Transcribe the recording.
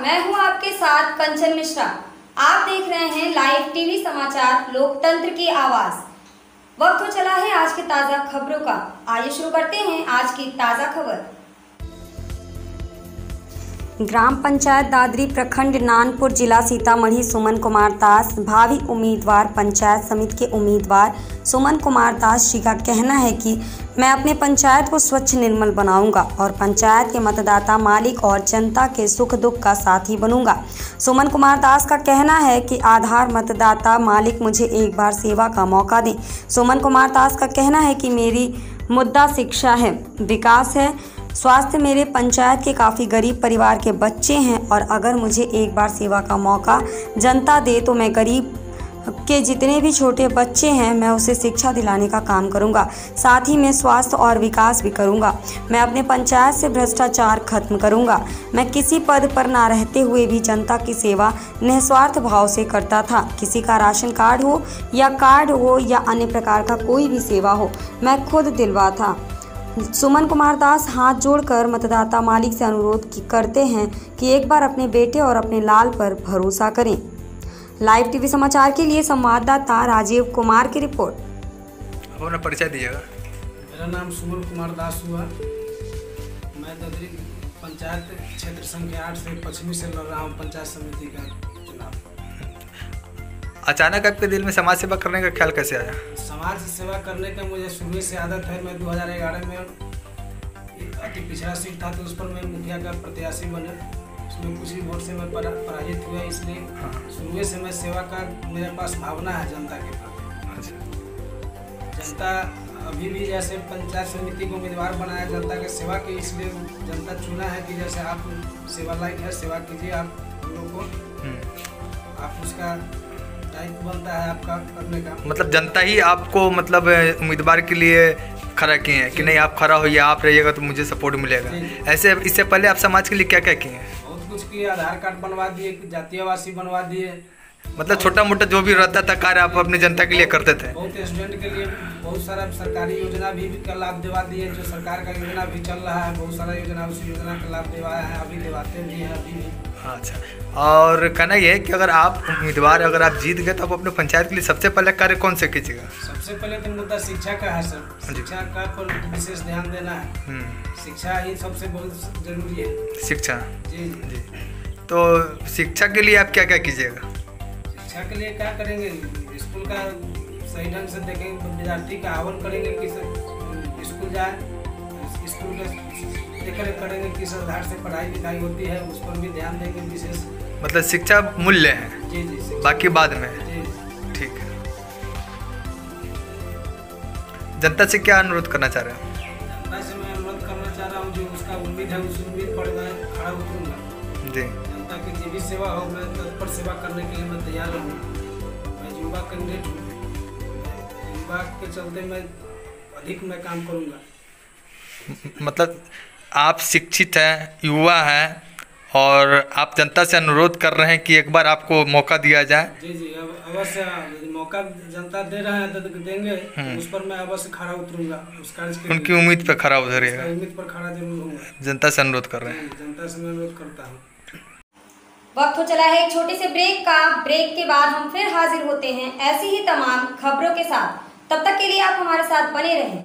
मैं हूँ आपके साथ कंचन मिश्रा। आप देख रहे हैं लाइव टीवी समाचार, लोकतंत्र की आवाज़। वक्त हो चला है आज की ताज़ा खबरों का। आइए शुरू करते हैं आज की ताज़ा खबर। ग्राम पंचायत दादरी प्रखंड नानपुर जिला सीतामढ़ी सुमन कुमार दास, भावी उम्मीदवार पंचायत समिति के उम्मीदवार सुमन कुमार दास जी का कहना है कि मैं अपने पंचायत को स्वच्छ निर्मल बनाऊँगा और पंचायत के मतदाता मालिक और जनता के सुख दुख का साथी बनूँगा। सुमन कुमार दास का कहना है कि आधार मतदाता मालिक मुझे एक बार सेवा का मौका दें। सुमन कुमार दास का कहना है कि मेरी मुद्दा शिक्षा है, विकास है स्वास्थ्य मेरे पंचायत के काफ़ी गरीब परिवार के बच्चे हैं और अगर मुझे एक बार सेवा का मौका जनता दे तो मैं गरीब के जितने भी छोटे बच्चे हैं, मैं उसे शिक्षा दिलाने का काम करूँगा। साथ ही मैं स्वास्थ्य और विकास भी करूँगा। मैं अपने पंचायत से भ्रष्टाचार खत्म करूँगा। मैं किसी पद पर ना रहते हुए भी जनता की सेवा निस्वार्थ भाव से करता था। किसी का राशन कार्ड हो या कार्ड हो या अन्य प्रकार का कोई भी सेवा हो, मैं खुद दिलवा था। सुमन कुमार दास हाथ जोड़कर मतदाता मालिक से अनुरोध करते हैं कि एक बार अपने बेटे और अपने लाल पर भरोसा करें। लाइव टीवी समाचार के लिए संवाददाता राजीव कुमार की रिपोर्ट। अपना परिचय दीजिएगा। मेरा नाम सुमन कुमार दास हुआ। मैं ददरी पंचायत क्षेत्र संख्या आठ से पश्चिमी से लड़ रहा हूँ पंचायत समिति का। अचानक आपके दिल में समाज सेवा करने का ख्याल कैसे आया? समाज सेवा करने का मुझे शुरू से आदत है। मैं 2011 में अति पिछड़ा सीट था तो उस पर मैं मुखिया का प्रत्याशी बने। उसमें कुछ ही वोट से मैं परा- पराजित हुआ इसलिए शुरू से मैं सेवा का मेरे पास भावना है जनता के प्रति। जनता अभी भी जैसे पंचायत समिति को उम्मीदवार बनाया जनता के सेवा के इसलिए जनता चुना है कि जैसे आप सेवा लायक है सेवा कीजिए आप लोगों को। हम्म। आप उसका बनता है आपका करने का? मतलब जनता ही आपको मतलब उम्मीदवार के लिए खड़ा किए हैं कि नहीं आप खड़ा होइए आप रहिएगा तो मुझे सपोर्ट मिलेगा। ऐसे इससे पहले आप समाज के लिए क्या क्या किए हैं? बहुत कुछ किए आधार कार्ड बनवा दिए जातीयवासी बनवा दिए मतलब छोटा मोटा जो भी रहता था कार्य आप अपने जनता के लिए करते थे? बहुत स्टूडेंट के लिए बहुत सारा सरकारी योजना भी का लाभ दिवा दिए जो सरकार का योजना भी चल रहा है बहुत सारा योजना उस योजना का लाभ दिवाया है अभी दिवाते भी हैं अभी भी। अच्छा और कहना ये है कि अगर आप उम्मीदवार अगर आप जीत गए तो आप अपने पंचायत के लिए सबसे पहले कार्य कौन से कीजिएगा? सबसे पहले तो मुद्दा शिक्षा का है सर। शिक्षा का पर विशेष ध्यान देना है। हम्म, शिक्षा ही सबसे बहुत ज़रूरी है। शिक्षा? जी। जी। तो शिक्षा के लिए आप क्या क्या कीजिएगा? शिक्षा के लिए क्या करेंगे? स्कूल का सही ढंग से देखेंगे विद्यार्थी का आह्वान करेंगे कि स्कूल जाए स्कूल का देख करेंगे किस आधार से पढ़ाई लिखाई होती है उस पर भी ध्यान देंगे विशेष। मतलब शिक्षा मूल्य है। जी जी बाकी बाद में। ठीक है। जनता से क्या अनुरोध करना चाह रहे हैं? जनता से मैं अनुरोध करना चाह रहा हूँ जो उसका उम्मीद है उस उम्मीद पर मैं खड़ा उतरूँगा। जी। जनता की जो भी सेवा हो मैं तत्पर सेवा करने के लिए मैं तैयार रहूँ मैं युवा कैंडिडेट हूँ। युवा के चलते मैं अधिक मैं काम करूँगा। मतलब आप शिक्षित हैं युवा हैं और आप जनता से अनुरोध कर रहे हैं कि एक बार आपको मौका दिया जाए। जी जी अवश्य मौका जनता दे रहे हैं तो देंगे तो उस पर मैं अवश्य खड़ा उतरूँगा। उस कार्य उनकी उम्मीद पर खड़ा उतरेगा उम्मीद पर खड़ा ज़रूर जनता से अनुरोध कर रहे हैं। जनता से अनुरोध करता हूँ। वक्त हो चला है एक छोटे से ब्रेक का। ब्रेक के बाद हम फिर हाजिर होते हैं ऐसी ही तमाम खबरों के साथ। तब तक के लिए आप हमारे साथ बने रहें।